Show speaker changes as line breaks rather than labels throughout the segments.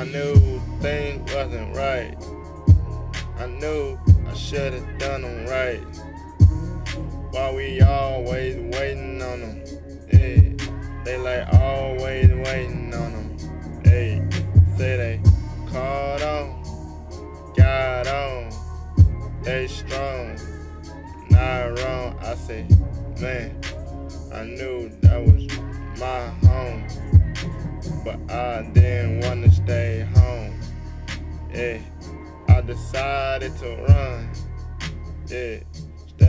I knew things wasn't right. I knew I should have done them right. While we always waiting on them. Yeah, they like always waiting on them. Hey, say they caught on, got on, they strong, not wrong. I say, man, I knew that was my home, but I didn't wanna stay home. Yeah, I decided to run. Yeah,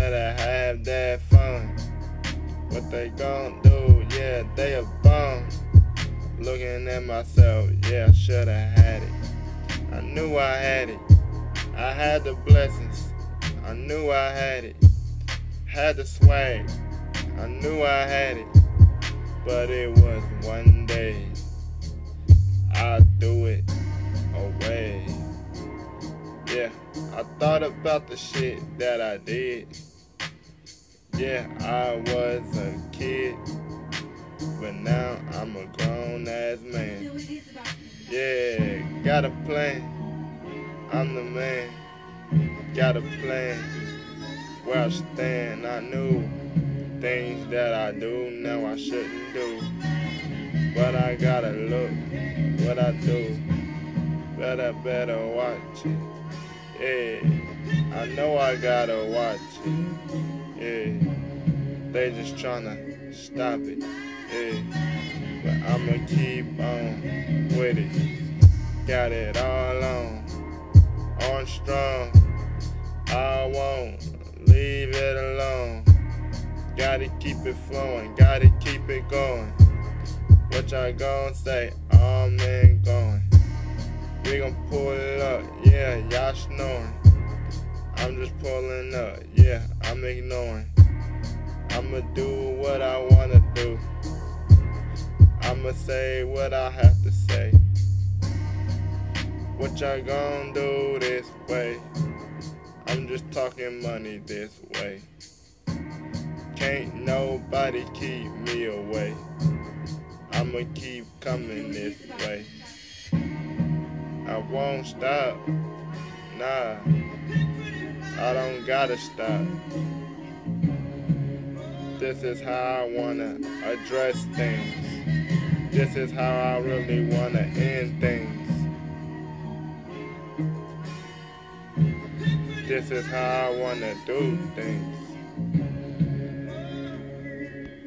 of have that fun. What they gon' do? Yeah, they a bum. Looking at myself, yeah, I shoulda had it. I knew I had it. I had the blessings. I knew I had it. Had the swag. I knew I had it. But it was one day. I do it away. Yeah, I thought about the shit that I did. Yeah, I was a kid, but now I'm a grown ass man. Yeah, got a plan. I'm the man. Got a plan. Where I stand, I knew things that I do now I shouldn't do. But I gotta look what I do. Better, better watch it. Yeah, I know I gotta watch it. Yeah, they just tryna stop it. Yeah, but I'ma keep on with it. Got it all on, on strong. I won't leave it alone. Gotta keep it flowing, gotta keep it going. What y'all gonna say? All men going. We gon' pull it up, yeah, y'all snoring. I'm just pulling up, yeah, I'm ignoring. I'ma do what I wanna do. I'ma say what I have to say. What y'all gonna do this way? I'm just talking money this way. Can't nobody keep me away. I'ma keep coming this way. I won't stop. Nah, I don't gotta stop. This is how I wanna address things. This is how I really wanna end things. This is how I wanna do things.